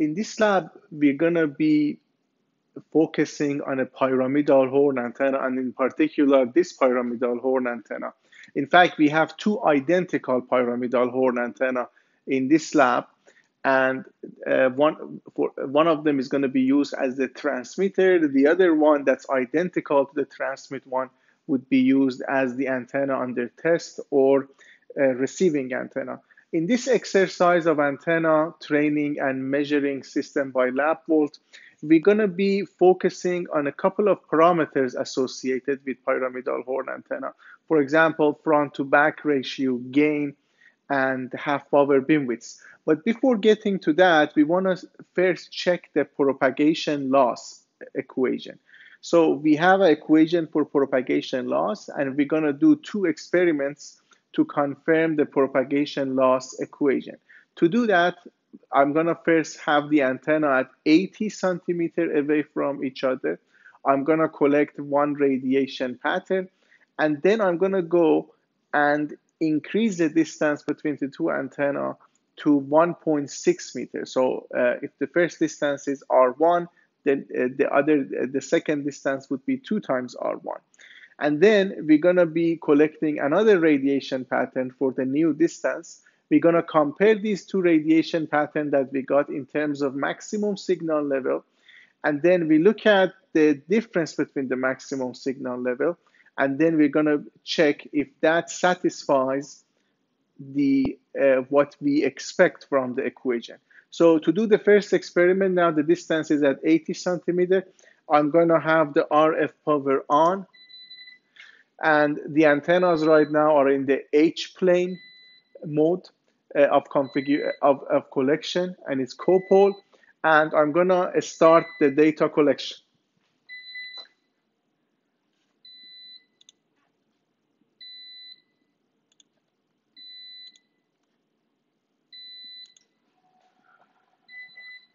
in this lab, we're gonna be focusing on a pyramidal horn antenna and in particular this pyramidal horn antenna. In fact, we have two identical pyramidal horn antenna in this lab and uh, one for one of them is going to be used as the transmitter the other one that's identical to the transmit one would be used as the antenna under test or uh, receiving antenna in this exercise of antenna training and measuring system by lab volt we're going to be focusing on a couple of parameters associated with pyramidal horn antenna for example front to back ratio gain and half power beam widths but before getting to that, we want to first check the propagation loss equation. So we have an equation for propagation loss, and we're going to do two experiments to confirm the propagation loss equation. To do that, I'm to first have the antenna at 80 centimeter away from each other. I'm to collect one radiation pattern, and then I'm to go and increase the distance between the two antenna to 1.6 meters. So uh, if the first distance is R1, then uh, the other, uh, the second distance would be two times R1. And then we're gonna be collecting another radiation pattern for the new distance. We're gonna compare these two radiation patterns that we got in terms of maximum signal level. And then we look at the difference between the maximum signal level. And then we're gonna check if that satisfies the uh, what we expect from the equation. So to do the first experiment now, the distance is at 80 centimeter. I'm going to have the RF power on. And the antennas right now are in the H-plane mode uh, of, configure of, of collection, and it's copol. And I'm to start the data collection.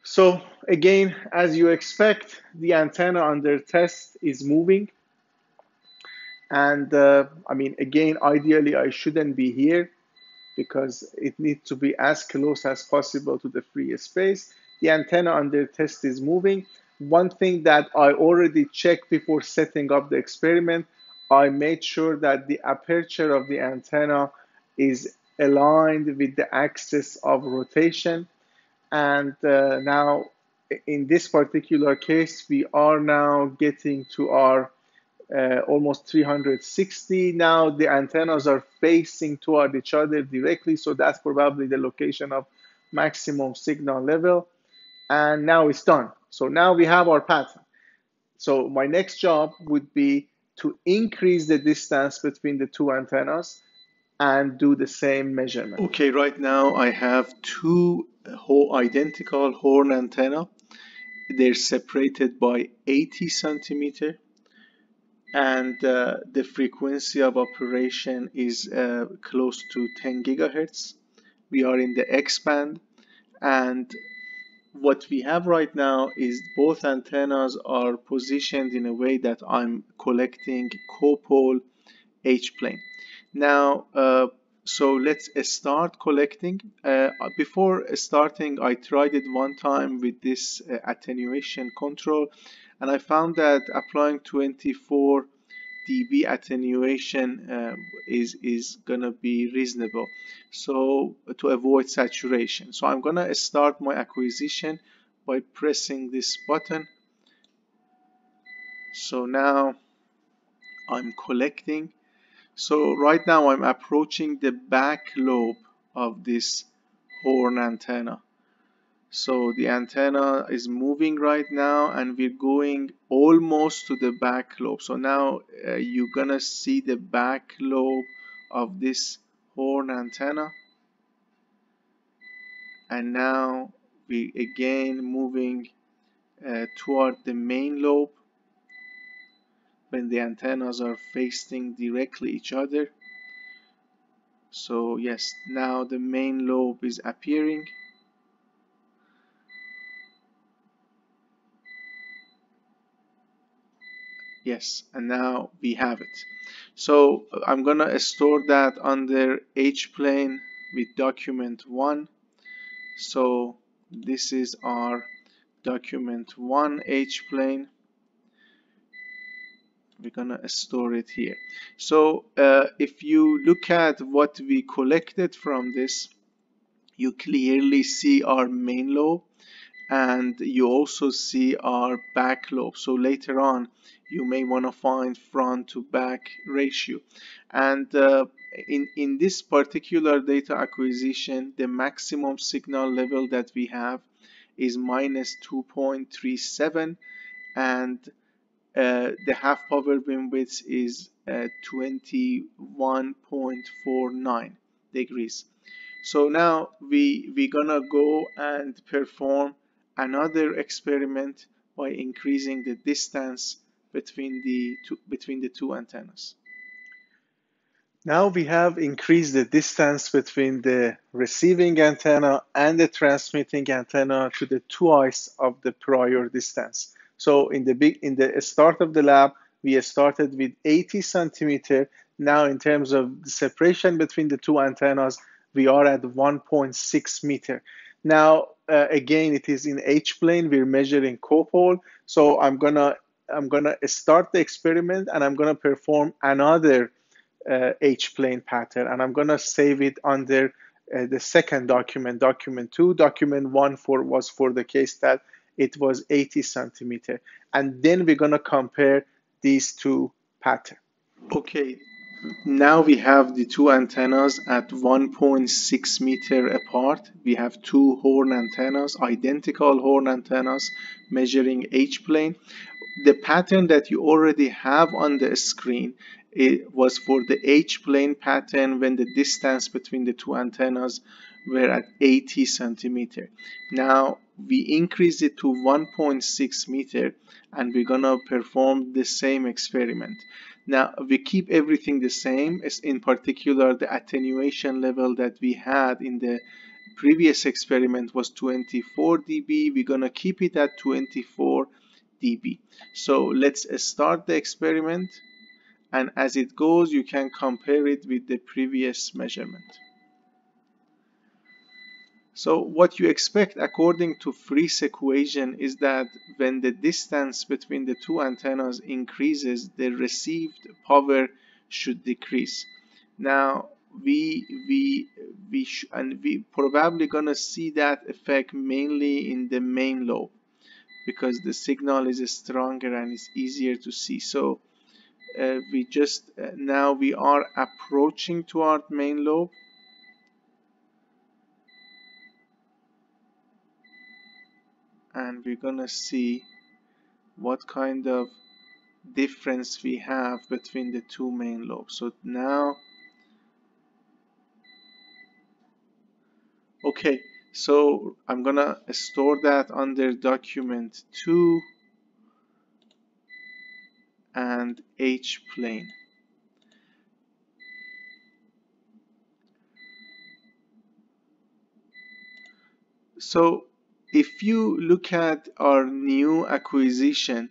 So again, as you expect, the antenna under test is moving. And uh, I mean, again, ideally I shouldn't be here because it needs to be as close as possible to the free space. The antenna under test is moving. One thing that I already checked before setting up the experiment, I made sure that the aperture of the antenna is aligned with the axis of rotation and uh, now in this particular case we are now getting to our uh, almost 360 now the antennas are facing toward each other directly so that's probably the location of maximum signal level. And now it's done. So now we have our pattern. So my next job would be to increase the distance between the two antennas and do the same measurement. Okay, right now I have two whole identical horn antenna. They're separated by 80 centimeter and uh, the frequency of operation is uh, close to 10 gigahertz. We are in the X band and what we have right now is both antennas are positioned in a way that I'm collecting copol H-plane. Now, uh, so let's start collecting. Uh, before starting, I tried it one time with this uh, attenuation control, and I found that applying 24 dB attenuation uh, is is gonna be reasonable. So to avoid saturation, so I'm gonna start my acquisition by pressing this button. So now I'm collecting so right now I'm approaching the back lobe of this horn antenna. So the antenna is moving right now and we're going almost to the back lobe. So now uh, you're gonna see the back lobe of this horn antenna. And now we again moving uh, toward the main lobe when the antennas are facing directly each other. So yes now the main lobe is appearing. Yes and now we have it. So I'm gonna store that under H plane with document 1 so this is our document 1 H-plane we're gonna store it here. So uh, if you look at what we collected from this you clearly see our main lobe and you also see our back lobe. So later on you may want to find front to back ratio. And uh, in in this particular data acquisition the maximum signal level that we have is minus 2.37 and uh, the half power beam width is uh, 21.49 degrees so now we we gonna go and perform another experiment by increasing the distance between the two, between the two antennas. Now we have increased the distance between the receiving antenna and the transmitting antenna to the twice of the prior distance. So in the big in the start of the lab, we started with 80 centimeter. Now in terms of the separation between the two antennas, we are at 1.6 meter. Now uh, again, it is in H plane. We're measuring copole. So I'm gonna I'm gonna start the experiment and I'm gonna perform another uh, H plane pattern and I'm gonna save it under uh, the second document, document two. Document one for was for the case that it was 80 centimeter, and then we're gonna compare these two patterns. Okay, now we have the two antennas at 1.6 meter apart. We have two horn antennas, identical horn antennas measuring H-plane. The pattern that you already have on the screen it was for the H-plane pattern when the distance between the two antennas were at 80 centimeter. Now we increase it to 1.6 meter and we're gonna perform the same experiment. Now we keep everything the same as in particular the attenuation level that we had in the previous experiment was 24 dB. We're gonna keep it at 24 dB. So let's start the experiment and as it goes you can compare it with the previous measurement so what you expect according to Friis equation is that when the distance between the two antennas increases, the received power should decrease. Now we we we and we probably gonna see that effect mainly in the main lobe because the signal is stronger and it's easier to see. So uh, we just uh, now we are approaching toward main lobe and we're gonna see what kind of difference we have between the two main lobes. So now okay so I'm gonna store that under document 2 and H plane. So if you look at our new acquisition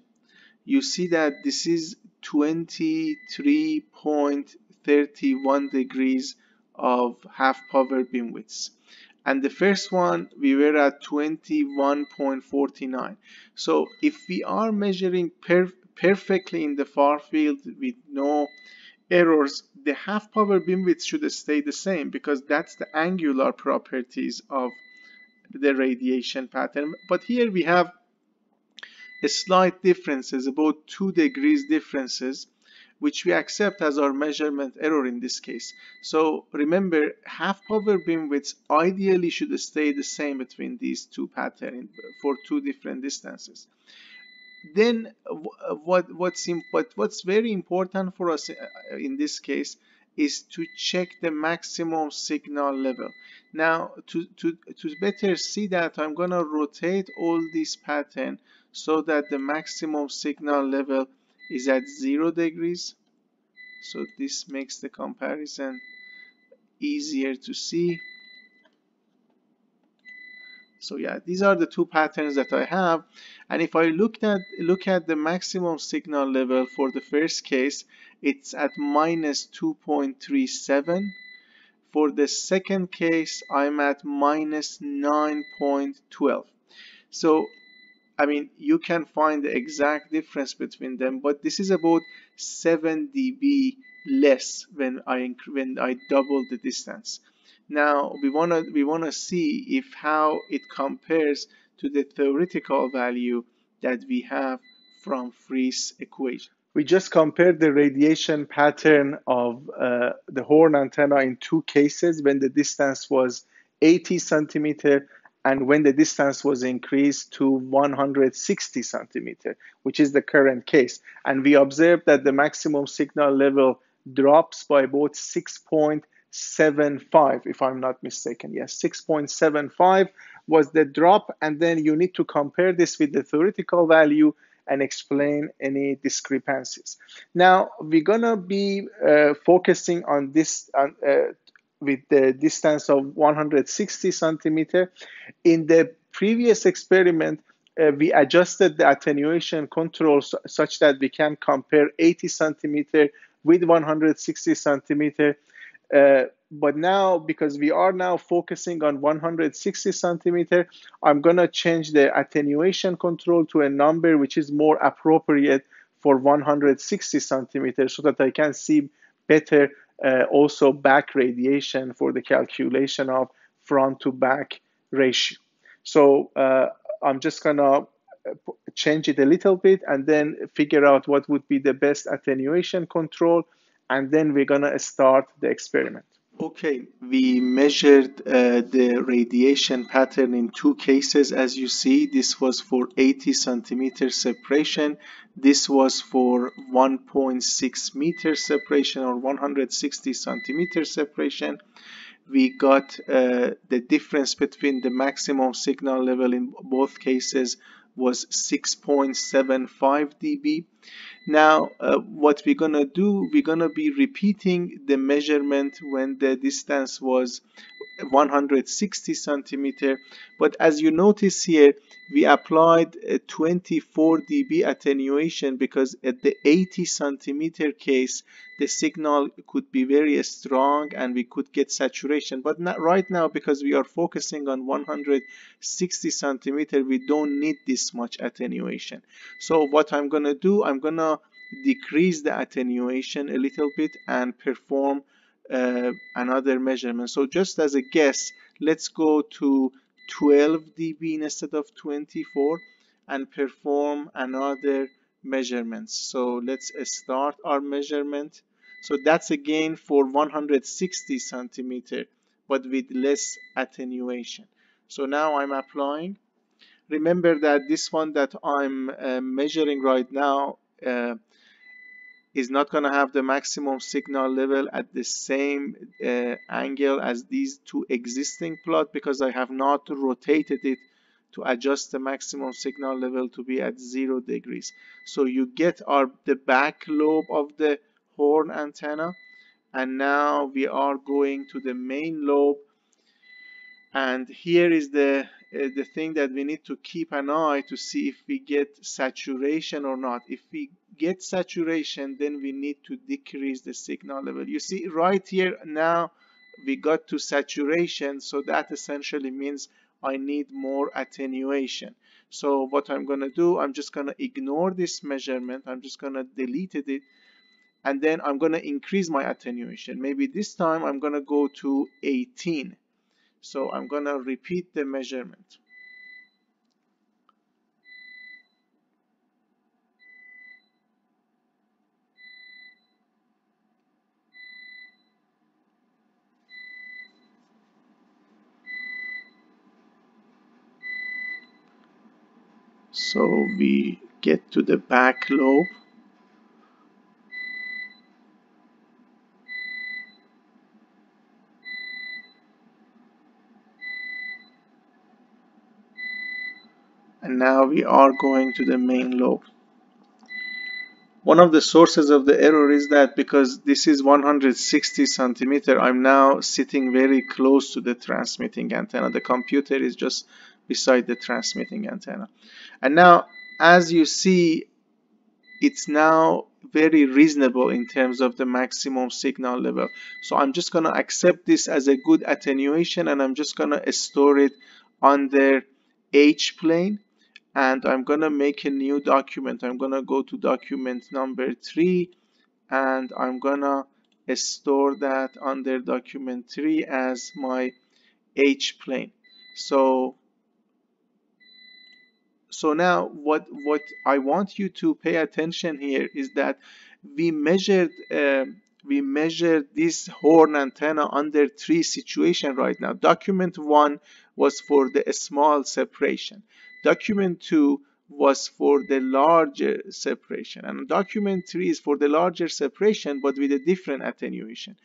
you see that this is 23.31 degrees of half power beam widths and the first one we were at 21.49 so if we are measuring per perfectly in the far field with no errors the half power beam width should stay the same because that's the angular properties of the radiation pattern. But here we have a slight differences, about 2 degrees differences, which we accept as our measurement error in this case. So remember, half power beam widths ideally should stay the same between these two patterns for two different distances. Then what, what's, but what's very important for us uh, in this case is to check the maximum signal level. Now to, to, to better see that I'm gonna rotate all these pattern so that the maximum signal level is at zero degrees. So this makes the comparison easier to see. So yeah, these are the two patterns that I have. And if I look at, look at the maximum signal level for the first case, it's at minus 2.37. For the second case, I'm at minus 9.12. So, I mean, you can find the exact difference between them, but this is about 7 dB less when I when I double the distance. Now we wanna we wanna see if how it compares to the theoretical value that we have from Friis equation. We just compared the radiation pattern of uh, the horn antenna in two cases when the distance was 80 centimeter and when the distance was increased to 160 centimeter, which is the current case. And we observed that the maximum signal level drops by about 6.75, if I'm not mistaken. Yes, 6.75 was the drop, and then you need to compare this with the theoretical value and explain any discrepancies. Now, we're gonna be uh, focusing on this uh, with the distance of 160 centimeter. In the previous experiment, uh, we adjusted the attenuation control so, such that we can compare 80 centimeter with 160 centimeter. Uh, but now, because we are now focusing on 160 centimeter, I'm gonna change the attenuation control to a number which is more appropriate for 160 centimeter so that I can see better uh, also back radiation for the calculation of front to back ratio. So uh, I'm just gonna change it a little bit and then figure out what would be the best attenuation control and then we're gonna start the experiment. Okay, we measured uh, the radiation pattern in two cases as you see. This was for 80 centimeter separation. This was for 1.6 meter separation or 160 centimeter separation. We got uh, the difference between the maximum signal level in both cases was 6.75 dB. Now, uh, what we're gonna do, we're gonna be repeating the measurement when the distance was 160 centimeter. But as you notice here, we applied a 24 dB attenuation because at the 80 centimeter case, the signal could be very strong and we could get saturation. But not right now, because we are focusing on 160 centimeter, we don't need this much attenuation. So what I'm gonna do, I'm gonna decrease the attenuation a little bit and perform uh, another measurement. So just as a guess, let's go to 12 dB instead of 24 and perform another measurements. So let's start our measurement. So that's again for 160 centimeter, but with less attenuation. So now I'm applying. Remember that this one that I'm uh, measuring right now uh, is not going to have the maximum signal level at the same uh, angle as these two existing plot because I have not rotated it to adjust the maximum signal level to be at zero degrees. So you get our the back lobe of the horn antenna and now we are going to the main lobe. And here is the uh, the thing that we need to keep an eye to see if we get saturation or not. If we get saturation then we need to decrease the signal level. You see right here now we got to saturation so that essentially means I need more attenuation. So what I'm gonna do I'm just gonna ignore this measurement I'm just gonna delete it and then I'm gonna increase my attenuation. Maybe this time I'm gonna go to 18 so I'm gonna repeat the measurement. So we get to the back lobe and now we are going to the main lobe. One of the sources of the error is that because this is 160 centimeter, I'm now sitting very close to the transmitting antenna. The computer is just beside the transmitting antenna. And now, as you see, it's now very reasonable in terms of the maximum signal level. So I'm just going to accept this as a good attenuation and I'm just going to store it under H plane and I'm going to make a new document. I'm going to go to document number three and I'm going to store that under document 3 as my H plane. So so now what what I want you to pay attention here is that we measured uh, we measured this horn antenna under three situation right now. Document one was for the small separation. Document two was for the larger separation and document 3 is for the larger separation but with a different attenuation.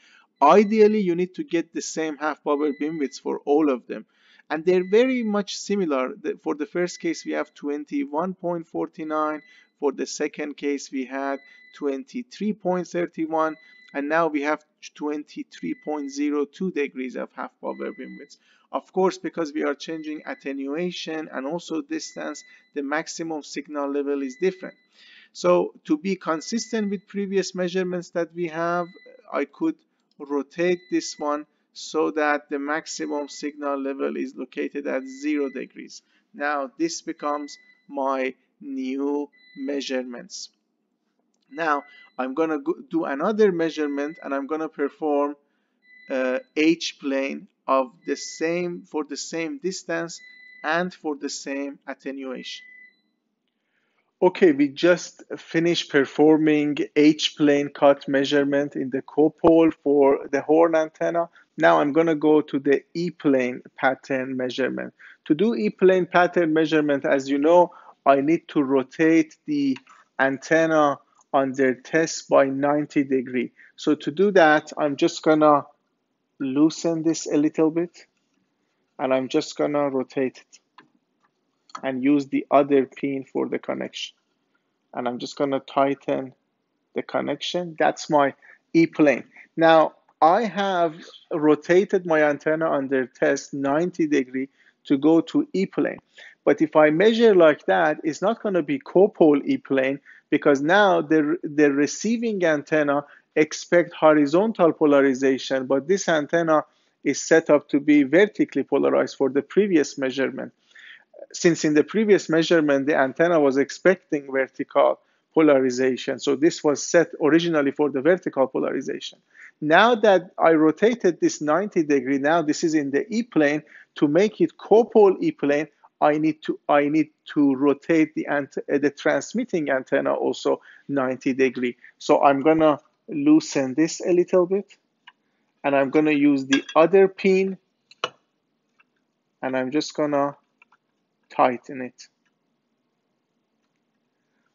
Ideally you need to get the same half power beamwidths for all of them and they're very much similar. For the first case we have 21.49, for the second case we had 23.31 and now we have 23.02 degrees of half power beamwidths. Of course, because we are changing attenuation and also distance, the maximum signal level is different. So to be consistent with previous measurements that we have, I could rotate this one so that the maximum signal level is located at zero degrees. Now this becomes my new measurements. Now I'm going to do another measurement and I'm going to perform uh, H plane of the same for the same distance and for the same attenuation. Okay, we just finished performing H-plane cut measurement in the copole for the horn antenna. Now I'm going to go to the E-plane pattern measurement. To do E-plane pattern measurement, as you know, I need to rotate the antenna under test by 90 degree. So to do that, I'm just to loosen this a little bit and I'm just gonna rotate it and use the other pin for the connection and I'm just gonna tighten the connection that's my E-plane now I have rotated my antenna under test 90 degree to go to E-plane but if I measure like that it's not going to be copole E-plane because now the, the receiving antenna expect horizontal polarization, but this antenna is set up to be vertically polarized for the previous measurement. Since in the previous measurement, the antenna was expecting vertical polarization, so this was set originally for the vertical polarization. Now that I rotated this 90 degree, now this is in the E-plane, to make it copole E-plane, I need to I need to rotate the uh, the transmitting antenna also 90 degree. So I'm gonna loosen this a little bit and I'm gonna use the other pin and I'm just gonna tighten it.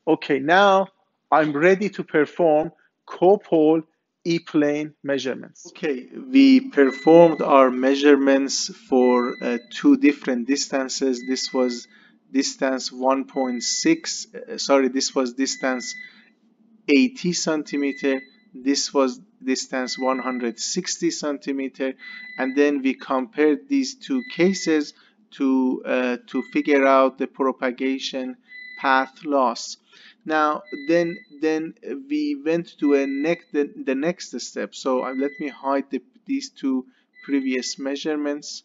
Okay, now I'm ready to perform copole E-plane measurements. Okay, we performed our measurements for uh, two different distances. This was distance 1.6, uh, sorry, this was distance 80 centimeter this was distance 160 centimeter and then we compared these two cases to uh, to figure out the propagation path loss now then then we went to a next the, the next step so uh, let me hide the, these two previous measurements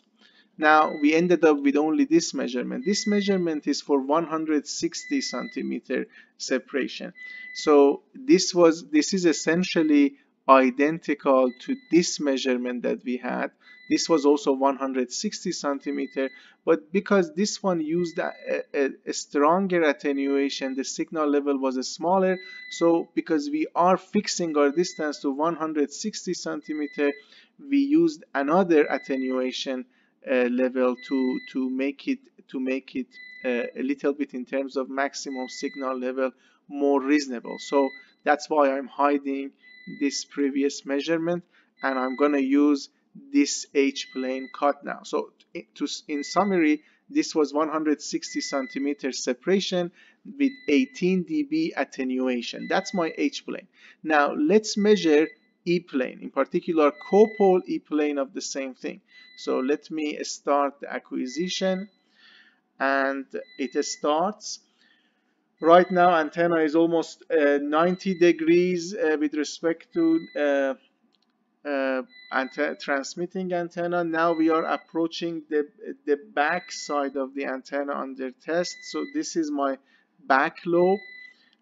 now we ended up with only this measurement. This measurement is for 160 centimeter separation. So this was this is essentially identical to this measurement that we had. This was also 160 centimeter, but because this one used a, a, a, stronger attenuation, the signal level was smaller. So because we are fixing our distance to 160 centimeter, we used another attenuation uh, level to to make it to make it uh, a little bit in terms of maximum signal level more reasonable so that's why I'm hiding this previous measurement and I'm gonna use this H-plane cut now so to, in summary this was 160 centimeter separation with 18 dB attenuation that's my H-plane now let's measure E-plane, in particular copole E-plane of the same thing. So let me start the acquisition and it starts. right now antenna is almost uh, 90 degrees uh, with respect to uh antenna, transmitting antenna. Now we are approaching the the back side of the antenna under test. So this is my back lobe.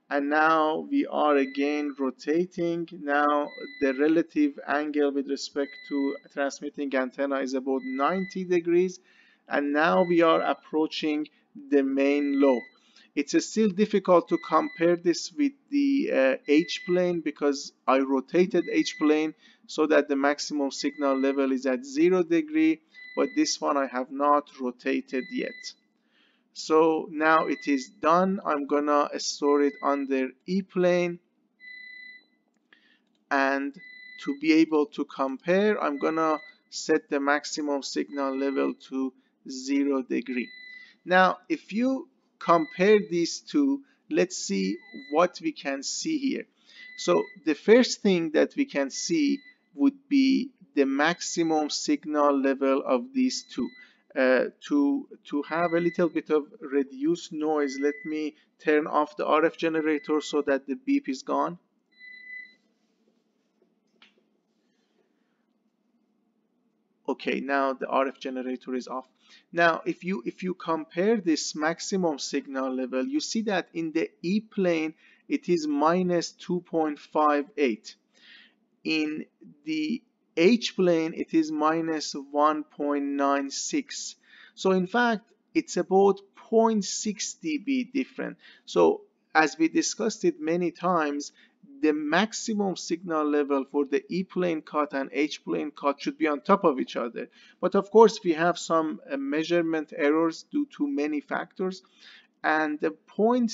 And now we are again rotating. Now the relative angle with respect to transmitting antenna is about 90 degrees. And now we are approaching the main lobe. It's still difficult to compare this with the uh, H-plane because I rotated H-plane so that the maximum signal level is at 0 degree but this one I have not rotated yet. So now it is done. I'm gonna store it under E-plane and to be able to compare I'm gonna set the maximum signal level to 0 degree. Now if you compare these two let's see what we can see here. So the first thing that we can see would be the maximum signal level of these two. Uh, to to have a little bit of reduced noise let me turn off the RF generator so that the beep is gone. Okay now the RF generator is off. Now if you if you compare this maximum signal level you see that in the E plane it is minus 2.58 in the H plane it is minus 1.96 so in fact it's about 0.6 dB different. So as we discussed it many times the maximum signal level for the E plane cut and H plane cut should be on top of each other. But of course we have some uh, measurement errors due to many factors. And the 0.6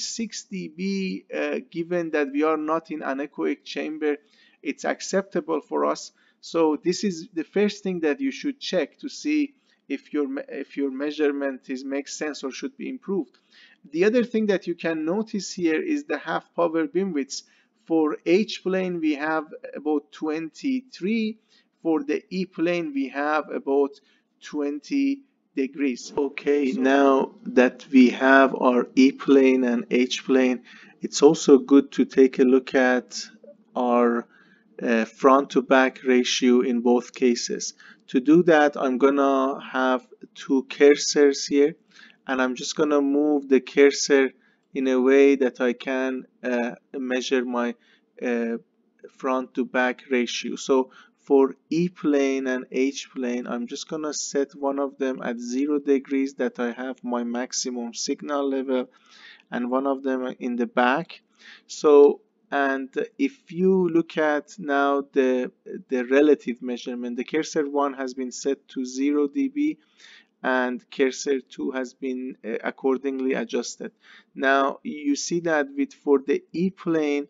dB uh, given that we are not in anechoic chamber it's acceptable for us so this is the first thing that you should check to see if your if your measurement is makes sense or should be improved. The other thing that you can notice here is the half power beam widths. For H plane we have about 23. For the E plane we have about 20 degrees. Okay, now that we have our E plane and H plane, it's also good to take a look at our uh, front to back ratio in both cases. To do that, I'm gonna have two cursors here and I'm just gonna move the cursor in a way that I can uh, measure my uh, front to back ratio. So for E plane and H plane, I'm just gonna set one of them at zero degrees that I have my maximum signal level and one of them in the back. So and if you look at now the the relative measurement the cursor 1 has been set to 0 dB and cursor 2 has been uh, accordingly adjusted. Now you see that with for the E plane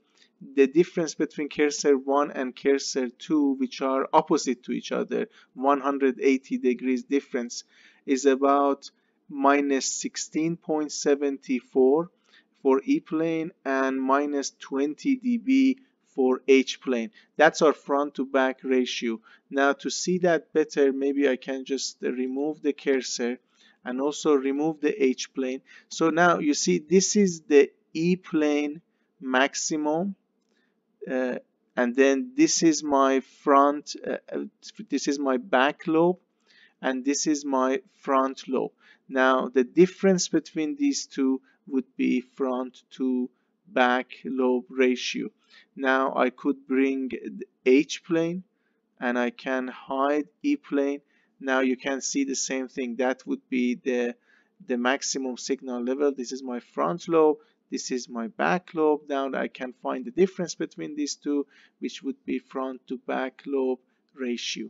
the difference between cursor 1 and cursor 2 which are opposite to each other 180 degrees difference is about minus 16.74 for E plane and minus 20 dB for H plane. That's our front to back ratio. Now to see that better, maybe I can just remove the cursor and also remove the H plane. So now you see this is the E plane maximum uh, and then this is my front, uh, uh this is my back lobe and this is my front lobe. Now the difference between these two would be front to back lobe ratio. Now I could bring H plane and I can hide E plane. Now you can see the same thing. That would be the, the maximum signal level. This is my front lobe. This is my back lobe. Now I can find the difference between these two, which would be front to back lobe ratio.